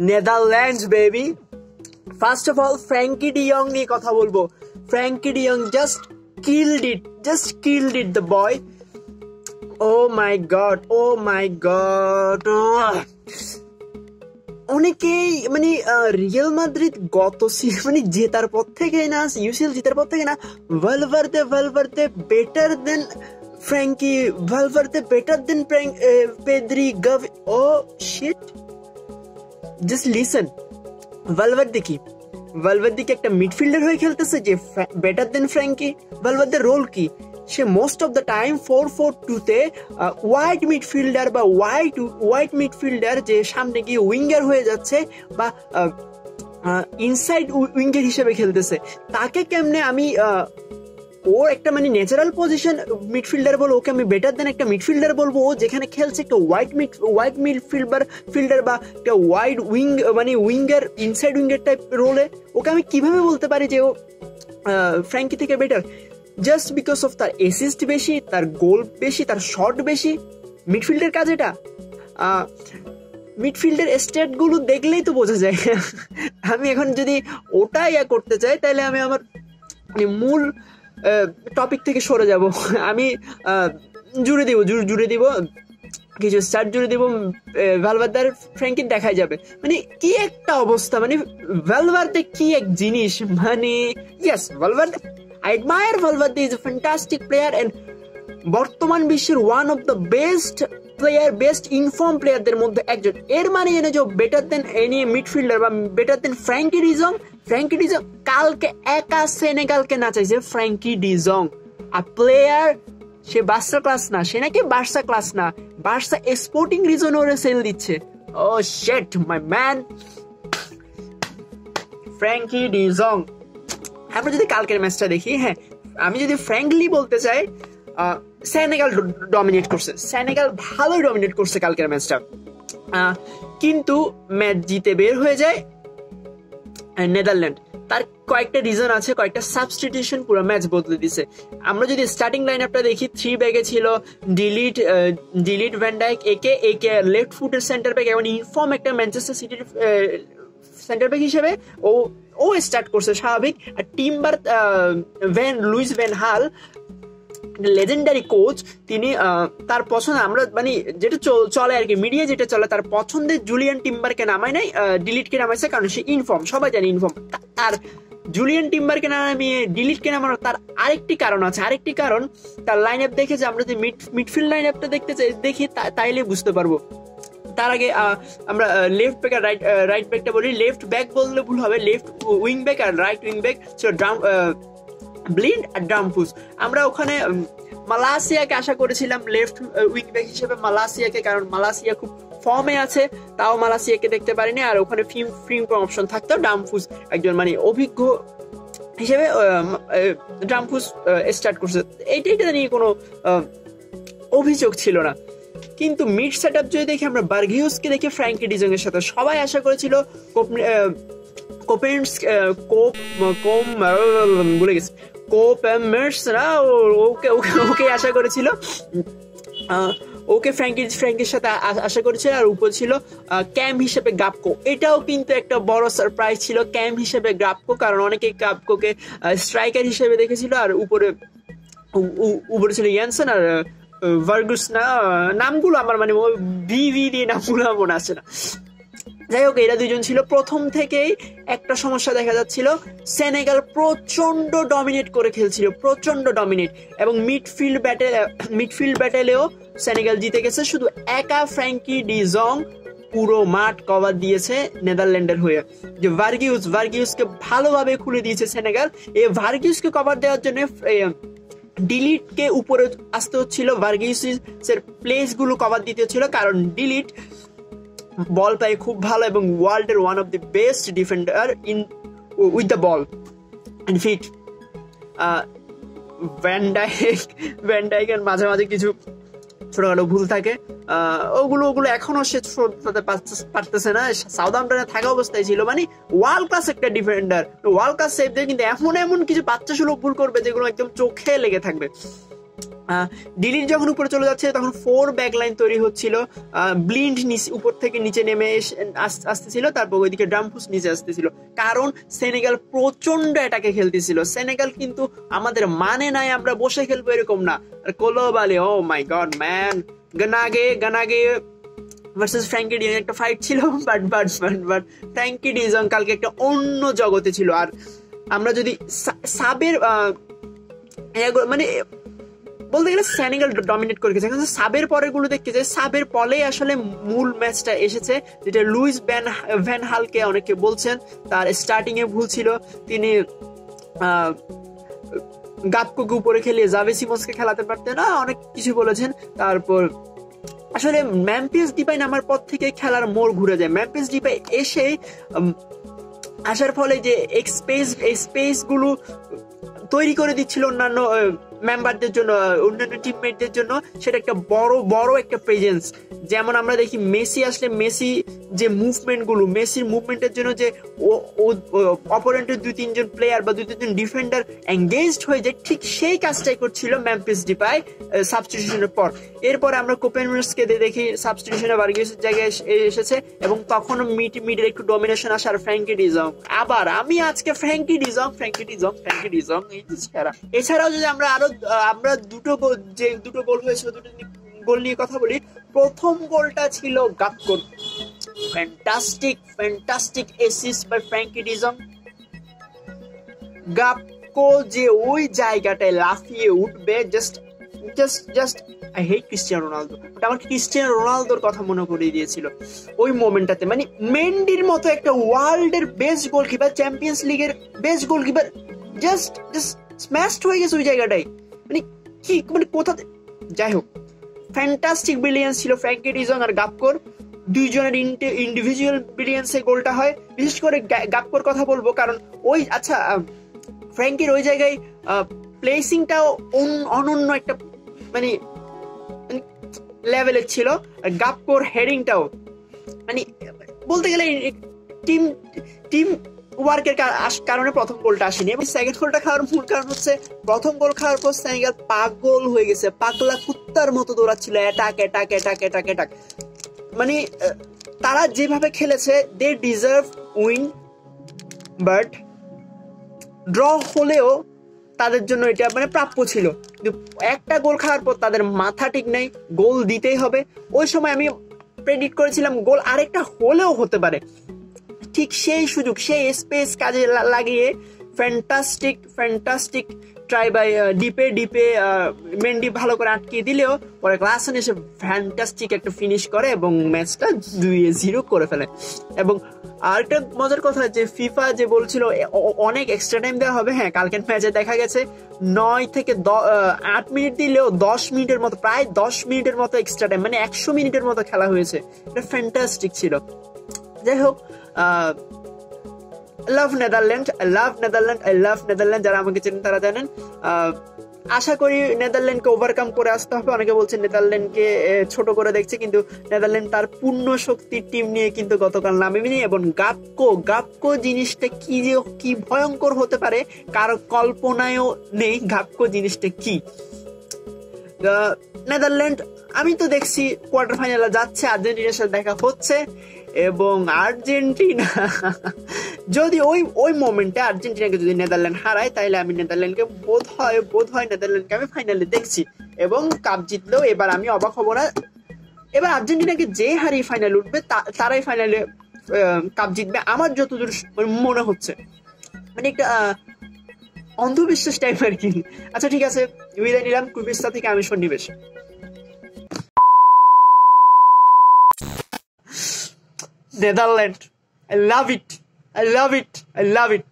Netherlands baby first of all Frenkie de Jong নিয়ে কথা বলব। Frenkie de Jong just killed it just killed it the boy oh my God oh my God অনেকেই মানে real Madrid গত মানে জেতার পর থেকে না ইউসিএল জেতার পর থেকে না Valverde Valverde better than Frenkie Valverde better than Pedri Gavi oh shit just listen Valverde কি ভালভারদে কি একটা মিডফিল্ডার হয়ে খেলতেছে যে বেটার দেন ফ্র্যাঙ্কি ভালভারদের রোল কি সে most of the time four four টুতে ওয়াইড মিডফিল্ডার বা ওয়াইড ওয়াইড মিডফিল্ডার যে সামনে গিয়ে উইঙ্গার হয়ে যাচ্ছে বা ইনসাইড উইঙ্গার হিসেবে খেলতেছে। তাকে কেমনে আমি ওর একটা মানে ন্যাচারাল পজিশন মিডফিল্ডার বলব ওকে আমি বেটার দেন একটা মিডফিল্ডার বলব। ও যেখানে খেলছে একটা wide mid wide midfielder fielder বা একটা ওয়াইড উইং মানে উইঙ্গার ইনসাইড উইঙ্গার টাইপ রোলে ওকে আমি কীভাবে বলতে পারি যে ও ফ্র্যাঙ্কি থেকে বেটার জাস্ট বিকজ অফ তার এসিস্ট বেশি, তার গোল বেশি, তার শট বেশি মিডফিল্ডের কাজ এটা। মিডফিল্ডের স্টেটগুলো দেখলেই তো বোঝা যায়। আমি এখন যদি ওটা ইয়া করতে চাই, তাহলে আমি আমার মানে মূল টপিক থেকে সরে যাব। আমি জুড়ে দিব, জুড়ে জুড়ে দিব। কিছু স্টার্ট জুড়ে দিব ভ্যালভারদার ফ্র্যাঙ্কিন দেখাই যাবে। মানে কি একটা অবস্থা মানে ভ্যালভারতে কি এক জিনিস? মানে yes Valverde I admire Valverde is a fantastic player and বর্তমান বিশ্বের one of the best player best inform প্লেয়ারদের মধ্যে একজন। এর মানে জেনে যে বেটার দেন এনি মিডফিল্ডার বা better than Frenkie de Jong Frenkie de Jong কালকে একা সেনেগালকে না চাইছে Frenkie de Jong a player say Barca class না, সে নাকি বার্সা ক্লাস না। বার্সা স্পোর্টিং রিজন ওরে সেল দিচ্ছে। ও শেট মাই ম্যান ফ্র্যাঙ্কি ডিজং আমরা যদি কালকের ম্যাচটা দেখি হ্যাঁ আমি যদি ফ্র্যাঙ্কলি বলতে চাই সেনেগাল ডমিনেট করছে। সেনেগাল ভালো ডমিনেট করছে কালকের ম্যাচটা। কিন্তু ম্যাচ জিতে বের হয়ে যায় নেদারল্যান্ড তার কয়েকটা রিজন আছে, কয়েকটা সাবস্টিটিউশন পুরো ম্যাচ বদলে দিছে। আমরা যদি স্টার্টিং লাইন আপটা দেখি থ্রি ব্যাগে ছিল ডিলিট ডিলিট ভ্যান্ডাইক একে একে লেফট ফুটের সেন্টার ব্যাগ এবং ইনফর্ম একটা ম্যানচেস্টার সিটির সেন্টার ব্যাক হিসেবে ও ও স্টার্ট করছে, স্বাভাবিক। আর Timber van Louis van Gaal legendary coach তিনি তার পছন্দ, আমরা মানে যেটা চলে আর কি মিডিয়া যেটা চলে, তার পছন্দের জুলিয়ান টিম্বারকে নামায় নাই ডিলিটকে নামাইছে, কারণ সে ইনফর্ম সবাই জানে ইনফর্ম তার জুলিয়ান টিম্বারকে নামিয়ে ডিলিটকে নামানো তার আরেকটি কারণ আছে। আরেকটি কারণ, তার লাইন আপ দেখে যে আমরা যদি মিড মিডফিল্ড লাইন আপটা দেখতে চাই, দেখি তাইলে বুঝতে পারব। তার আগে আমরা লেফট ব্যাক আর রাইট রাইট ব্যাকটা বলি। লেফট ব্যাক বললে ভুল হবে। লেফট উইং ব্যাক আর রাইট উইং ব্যাক ছিল ড্রাম ব্লিন্ড আর ড্রামফুস আমরা ওখানে মালয়েশিয়াকে আশা করেছিলাম লেফট উইং ব্যাক হিসেবে মালয়েশিয়াকে, কারণ মালয়েশিয়া খুব ফর্মে আছে, তাও মালয়েশিয়াকে দেখতে পারিনি, আর ওখানে ফিম ফিম অপশন থাকতো ডামফুস একজন মানে অভিজ্ঞ হিসেবে ড্রামফুস স্টার্ট করছে। এইটা নিয়ে কোনো অভিযোগ ছিল না। কিন্তু মিড সেট আপ যদি দেখি, আমরা বার্গিউসকে দেখি, ফ্র্যাঙ্কি ডিজং এর সাথে। সবাই আশা করেছিল কোপেন্স কোপ, কোম বলে গেছে। কোপেমার্সরা ওকে ওকে আশা করেছিল। ওকে ফ্র্যাঙ্কি, ফ্র্যাঙ্কির সাথে আশা করেছিল আর উপর ছিল ক্যাম হিসেবে গাপকো এটাও কিন্তু একটা বড় সারপ্রাইজ ছিল, ক্যাম হিসেবে গাপকো কারণ অনেকে গাপকোকে স্ট্রাইকার হিসেবে দেখেছিল আর উপরে উপরে ছিল ইয়ানসন আর ভার্গুস না নামগুলো আমার মানে ভিভি দিয়ে নামগুলো মনে আসছে না। যাই হোক, এরা দুজন ছিল প্রথম থেকেই একটা সমস্যা দেখা যাচ্ছিল। সেনেগাল প্রচণ্ড ডমিনেট করে খেলছিল প্রচণ্ড ডমিনেট এবং মিডফিল্ড ব্যাটেল মিডফিল্ড ব্যাটেলেও সেনেগাল জিতে গেছে। শুধু একা ফ্র্যাঙ্কি ডিজং পুরো মাঠ কভার দিয়েছে নেদারল্যান্ডের হয়ে। যে ভার্গিউস, ভার্গিউসকে ভালোভাবে খুলে দিয়েছে সেনেগাল। এই ভার্গিউসকে কভার দেওয়ার জন্য ডিলিটকে উপরে আসতে হচ্ছিল। ভার্গিউসের প্লেসগুলো কভার দিতে হচ্ছিল, কারণ ডিলিট বল পায় খুব ভালো এবং ওয়ার্ল্ডের one of the best defender in with the ball and fit van Dijk মাঝে মাঝে কিছু ছোটখাটো ভুল থাকে। ওগুলো ওগুলো এখনও সে শোধরাতে পারতেছে না। সাউথ আম্পটনে থাকা অবস্থায় ছিল মানে ওয়ার্ল্ড ক্লাস একটা ডিফেন্ডার ওয়ার্ল্ড ক্লাস সেভ দেয় কিন্তু এমন এমন কিছু বাচ্চা সুলভ ভুল করবে যেগুলো একদম চোখে লেগে থাকবে। ডিলিট যখন উপরে চলে যাচ্ছে, তখন ফোর ব্যাক লাইন তৈরি হচ্ছিল। ব্লিন্ড উপর থেকে নিচে নেমে আসতেছিল, তারপর ওইদিকে ড্রামফুস নিচে আসতেছিল। কারণ সেনেগাল প্রচণ্ড এটাকে খেলতেছিল। সেনেগাল কিন্তু আমাদের মানে নাই, আমরা বসে খেলব এরকম না। আর Koulibaly oh my God man Gana Gueye Gana Gueye versus Frenkie de Jong একটা ফাইট ছিল but but but but Frenkie de Jong কালকে একটা অন্য জগতে ছিল। আর আমরা যদি সাবের মানে বলতে গেলে সেনেগাল ডমিনেট করে গেছে। কিন্তু সাবের পরেরগুলো দেখতে যাই, সাবের পরে আসলে মূল ম্যাচটা এসেছে, যেটা লুইস ব্যান, ভ্যান হালকে অনেকে বলছেন, তার স্টার্টিং এ ভুল ছিল। তিনি গাপকোকে উপরে খেলিয়ে জাভে সিমন্সকে খেলাতে পারতেন না, অনেক কিছু বলেছেন। তারপর, আসলে ম্যাম্পিয়াস ডিপাই নামার পর থেকে খেলার মোড় ঘুরে যায়। ম্যাম্পিয়াস ডিপাই এসে আসার ফলে যে এক্সপেস স্পেসগুলো তৈরি করে দিচ্ছিল অন্যান্য মেম্বারদের জন্য, অন্যান্য টিমমেটদের জন্য সেটা একটা বড় বড় একটা প্রেজেন্স যেমন আমরা দেখি মেসি আসলে মেসি যে মুভমেন্টগুলো, মেসির মুভমেন্টের জন্য যে অপোনেন্টের দুই তিনজন প্লেয়ার বা দুই তিনজন ডিফেন্ডার এঙ্গেজড হয়ে যায়, ঠিক সেই কাজটাই করছিল ম্যাম্পিস ডিপাই সাবস্টিটিউশনের পর। এরপর আমরা কোপেনমিউসকে দেখি সাবস্টিটিউশনে বার্গিউসের জায়গায় এসেছে এবং তখনও মিড মিডের একটু ডমিনেশন আসার ফ্র্যাঙ্কি ডিজং আবার আমি আজকে Frenkie de Jong Frenkie de Jong Frenkie de Jong এছাড়াও যদি আমরা আরও আমরা দুটো যে দুটো গোল হয়েছিল, দুটো গোল নিয়ে কথা বলি, প্রথম গোলটা ছিল গাক্কর fantastic fantastic assist by Frenkie de Jong Gakpo যে ওই জায়গাটায় লাফিয়ে উঠবে just just just I hate Cristiano Ronaldo ওটা আমার ক্রিস্টিয়ানো রোনালদোর কথা মনে করিয়ে দিয়েছিল। ওই মোমেন্টটাতে মানে মেন্ডির মতো একটা ওয়ার্ল্ডের বেস্ট গোলকিপার চ্যাম্পিয়ন্স লিগের best goalkeeper just just smashed হয়ে গেছে ওই জায়গাটাই মানে কি মানে কোথা যাই হোক ফ্যান্টাস্টিক ব্রিলিয়েন্স ছিল ফ্র্যাঙ্কি ডিজং আর গাপকর দুইজনের ইন্ডিভিজুয়াল ব্রিলিয়েন্সে গোলটা হয়। বিশেষ করে গাপকর কথা বলব, কারণ ওই আচ্ছা ফ্র্যাঙ্কির ওই জায়গায় প্লেসিংটাও অনন্য একটা মানে লেভেলের ছিল। আর গাপকর হেডিংটাও মানে বলতে গেলে টিম টিম ওয়ার্কের কারণে প্রথম গোলটা আসেনি। এবং সেকেন্ড গোলটা খাওয়ার মূল কারণ হচ্ছে প্রথম গোল খাওয়ার পর সেনেগাল পাগল হয়ে গেছে। পাগলা কুত্তার মতো দৌড়াচ্ছিল। Attack attack attack attack attack মানে তারা যেভাবে খেলেছে they deserve win but draw হলেও তাদের জন্য এটা মানে প্রাপ্য ছিল। একটা গোল খাওয়ার পর তাদের মাথা ঠিক নেই গোল দিতেই হবে। ওই সময় আমি প্রেডিক্ট করেছিলাম গোল আরেকটা হলেও হতে পারে। ঠিক সেই সুযোগ, সেই স্পেস কাজে লাগিয়ে ফ্যান্টাস্টিক ফ্যান্টাস্টিক ট্রাই বাই ডিপে ডিপে মেন্ডি ভালো করে আটকিয়ে দিলেও পরে ক্লাসন এসে ফ্যান্টাস্টিক একটা ফিনিশ করে এবং ম্যাচটা দুই জিরো করে ফেলে। এবং আরেকটা মজার কথা যে ফিফা যে বলছিল অনেক এক্সট্রা টাইম দেওয়া হবে। হ্যাঁ কালকের ম্যাচে দেখা গেছে নয় থেকে আট মিনিট দিলেও দশ মিনিটের মতো, প্রায় দশ মিনিটের মতো এক্সট্রা টাইম মানে একশো মিনিটের মতো খেলা হয়েছে। এটা ফ্যান্টাস্টিক ছিল। যাই হোক love Netherland love Netherland I love Netherland যারা আমাকে চেনেন তারা জানেন। আশা করি নেদারল্যান্ডকে ওভারকাম করে আসতে হবে। অনেকে বলছেন নেদারল্যান্ডকে ছোট করে দেখছে, কিন্তু নেদারল্যান্ড তার পূর্ণ শক্তির টিম নিয়ে কিন্তু গতকাল নামেনি এবং গাপকো গাপকো জিনিসটা কি যে, কি ভয়ঙ্কর হতে পারে, কারও কল্পনায়ও নেই গাপকো জিনিসটা কি। নেদারল্যান্ড আমি তো দেখছি কোয়ার্টার ফাইনালে যাচ্ছে, আর্জেন্টিনার সাথে দেখা হচ্ছে, এবং আর্জেন্টিনা, যদি ওই ওই মোমেন্টে আর্জেন্টিনাকে যদি নেদারল্যান্ড হারায় তাহলে আমি নেদারল্যান্ডকে বোধ হয় বোধ হয় নেদারল্যান্ডকে আমি ফাইনালে দেখছি, এবং কাপ জিতলেও এবার আমি অবাক হব না। এবার আর্জেন্টিনাকে যে হারিয়ে ফাইনাল উঠবে তারাই ফাইনালে কাপ জিতবে, আমার যতদূর মনে হচ্ছে। মানে একটা অন্ধবিশ্বাস টাইপ আর কি। আচ্ছা ঠিক আছে, বিদায় নিলাম কুবিস্তা থেকে আমি সন্নিবেশ। Netherlands. I love it. I love it. I love it.